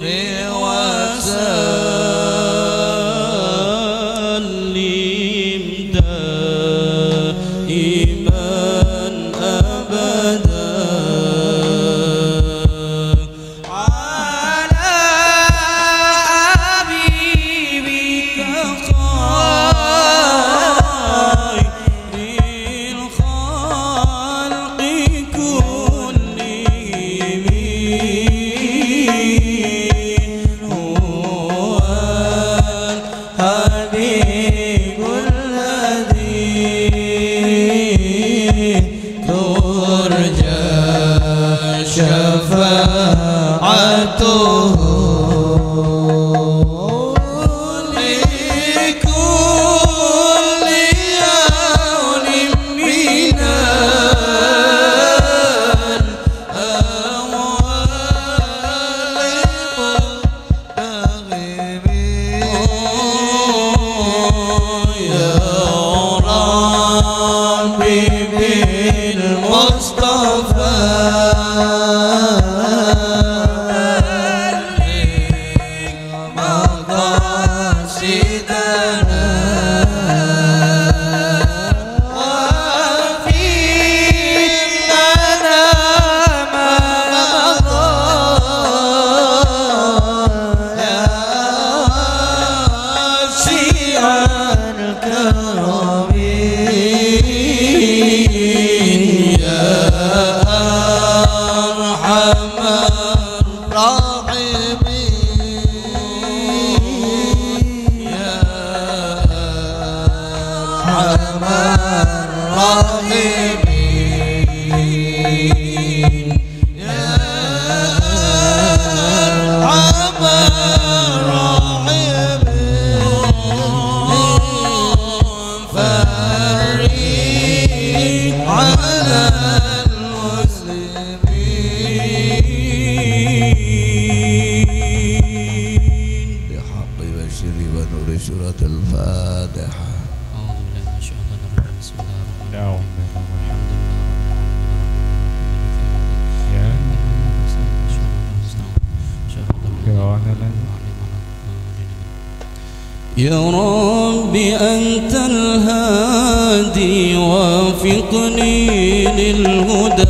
Amen. شفاعته. يا رب أنت الهادي وافقني للهدى.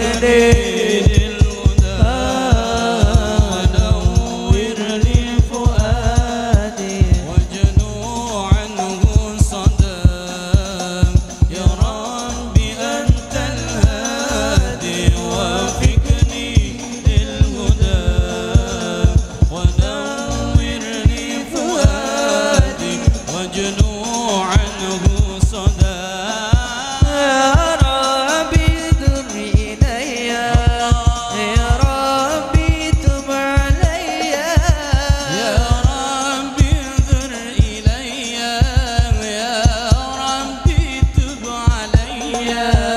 Jagade Yeah.